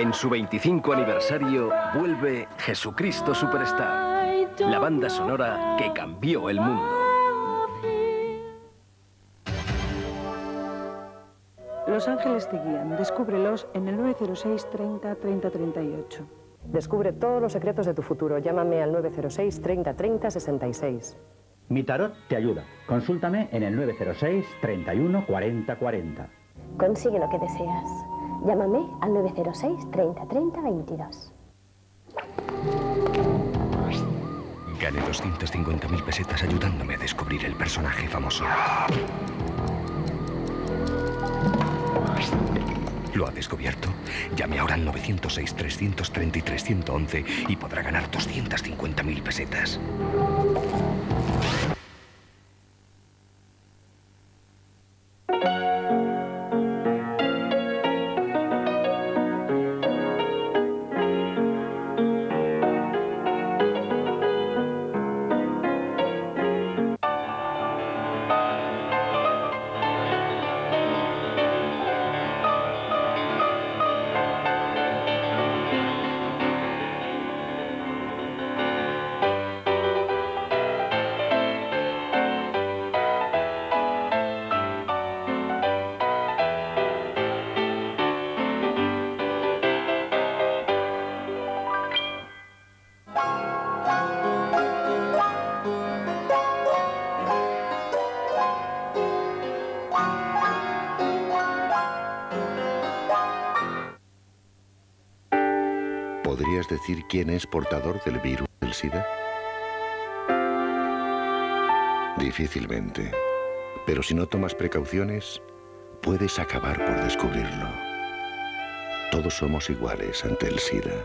En su 25 aniversario vuelve Jesucristo Superstar, la banda sonora que cambió el mundo. Los ángeles te guían. Descúbrelos en el 906 30 30 38. Descubre todos los secretos de tu futuro. Llámame al 906 30 30 66. Mi tarot te ayuda. Consúltame en el 906 31 40 40. Consigue lo que deseas. Llámame al 906 30 30 22. Gané 250.000 pesetas ayudándome a descubrir el personaje famoso. ¿Lo ha descubierto? Llame ahora al 906 333 111 y podrá ganar 250.000 pesetas. ¿Podrías decir quién es portador del virus del SIDA? Difícilmente. Pero si no tomas precauciones, puedes acabar por descubrirlo. Todos somos iguales ante el SIDA.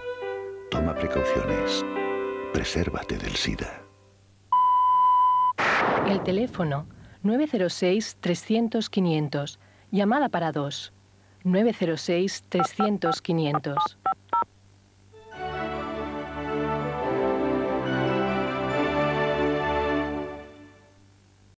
Toma precauciones. Presérvate del SIDA. El teléfono 906-300-500. Llamada para dos. 906-300-500.